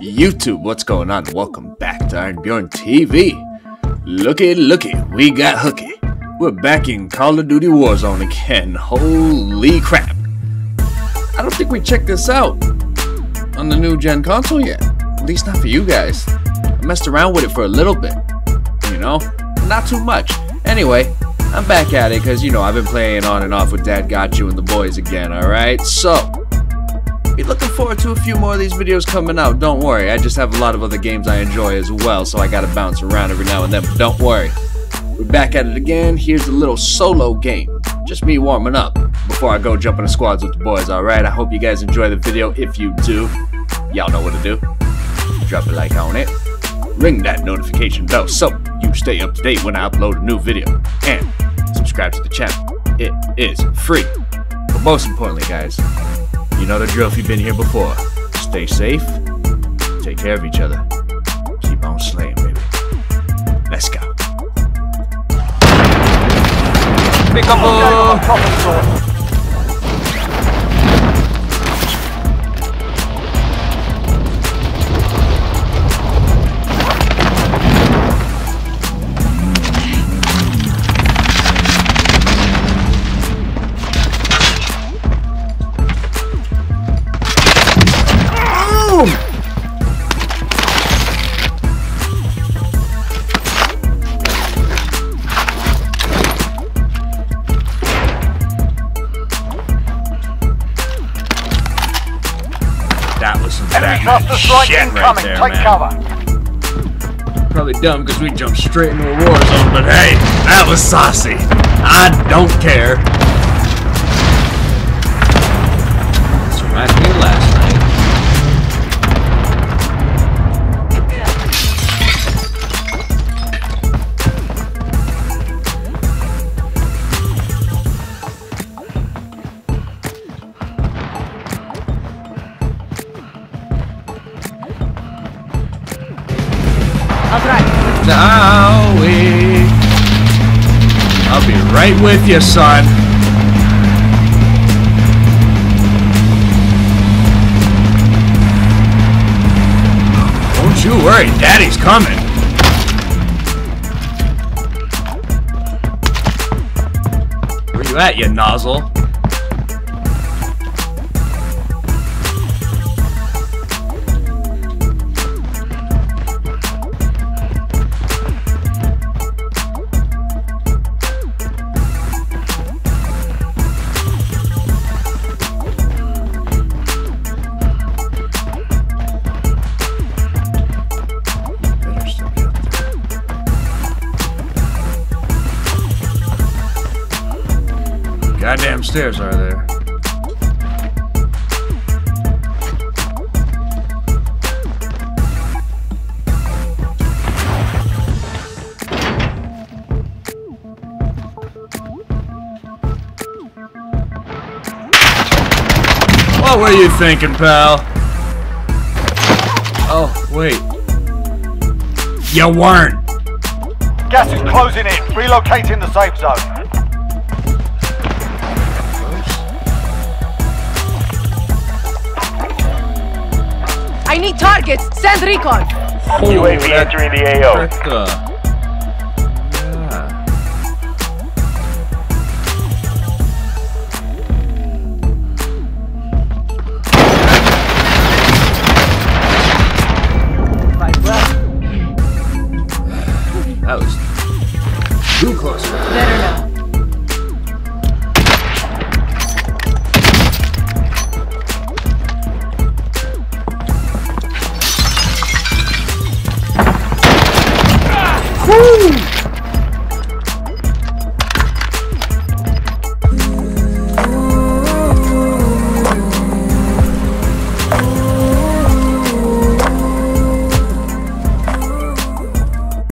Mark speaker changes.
Speaker 1: YouTube, what's going on? Welcome back to Iron Bjorn TV. Looky, looky, we got hooky. We're back in Call of Duty Warzone again. Holy crap. I don't think we checked this out on the new gen console yet. At least not for you guys. I messed around with it for a little bit. You know? Not too much. Anyway, I'm back at it because, you know, I've been playing on and off with DadGotU and the boys again, alright? So, be looking forward to a few more of these videos coming out. Don't worry, I just have a lot of other games I enjoy as well, so I gotta bounce around every now and then. But don't worry, we're back at it again. Here's a little solo game, just me warming up before I go jump in the squads with the boys. All right, I hope you guys enjoy the video. If you do, y'all know what to do. Drop a like on it, ring that notification bell so you stay up to date when I upload a new video, and subscribe to the channel. It is free. But most importantly, guys, you know the drill if you've been here before. Stay safe, take care of each other, keep on slaying, baby. Let's go. Pick up That
Speaker 2: cluster strike
Speaker 1: shit right there,
Speaker 2: Take
Speaker 1: man.
Speaker 2: cover.
Speaker 1: Probably dumb because we jumped straight into a war zone, but hey, that was saucy. I don't care. Zowie. I'll be right with you, son. Don't you worry, Daddy's coming. Where you at, you nozzle? Goddamn stairs are there. Oh, what were you thinking, pal? Oh, wait. You weren't.
Speaker 2: Gas is closing in. Relocating the safe zone.
Speaker 3: I need targets. Send recon.
Speaker 2: UAV entering the AO.
Speaker 1: Frick, Woo!